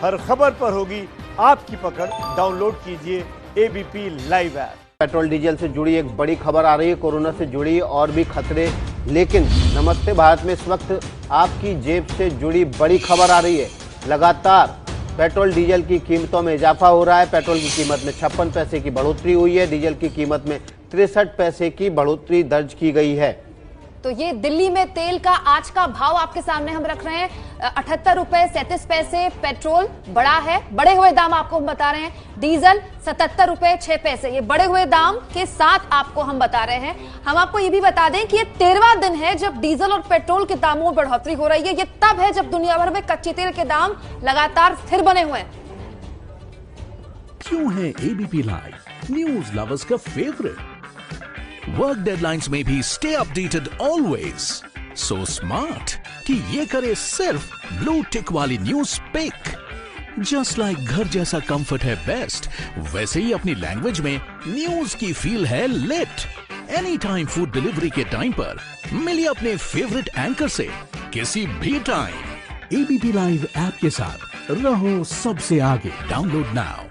हर खबर पर होगी आपकी पकड़। डाउनलोड कीजिए ABP live app petrol diesel से जुड़ी एक बड़ी खबर आ रही है, कोरोना से जुड़ी और भी खतरे। लेकिन नमस्ते, भारत में इस वक्त आपकी जेब से जुड़ी बड़ी खबर आ रही है। लगातार पेट्रोल डीजल की कीमतों में इजाफा हो रहा है। पेट्रोल की कीमत में छप्पन पैसे की बढ़ोतरी हुई है। डीजल की कीमत में तिरसठ पैसे की बढ़ोतरी दर्ज की गई है। तो ये दिल्ली में तेल का आज का भाव आपके सामने हम रख रहे हैं। अठहत्तर रुपए सैंतीस पैसे पेट्रोल बड़ा है। बड़े हुए दाम आपको हम बता रहे हैं। डीजल सतहत्तर रुपए छह पैसे। ये बढ़े हुए दाम के साथ आपको हम बता रहे हैं। हम आपको ये भी बता दें कि ये तेरवा दिन है जब डीजल और पेट्रोल के दामों में बढ़ोतरी हो रही है। ये तब है जब दुनिया भर में कच्चे तेल के दाम लगातार स्थिर बने हुए हैं। क्यों है एबीपी लाइव न्यूज़ लवर्स का फेवरेट वर्क डेडलाइंस में भी stay updated always so smart कि ये करे सिर्फ़ ब्लू टिक वाली न्यूज़ पिक जस्ट लाइक घर जैसा कंफर्ट है बेस्ट वैसे ही अपनी लैंग्वेज में न्यूज़ की फील है late any time food delivery के टाइम पर मिलिए अपने फेवरेट एंकर से किसी भी टाइम एबीपी लाइव ऐप के साथ रहो सबसे आगे. Download now